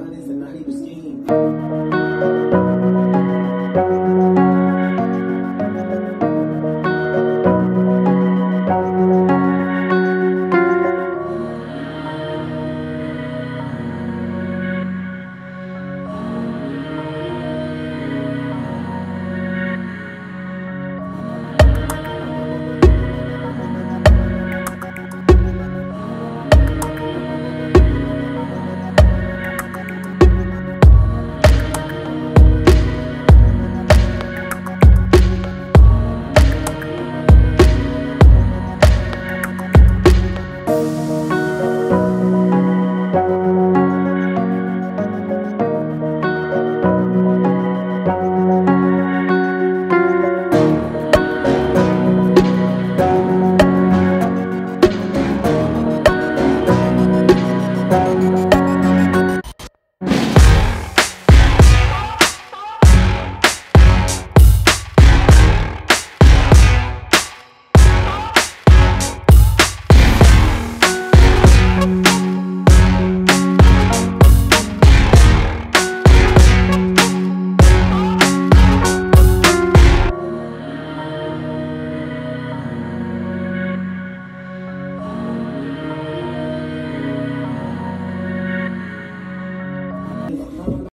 honest and a naughty scheme.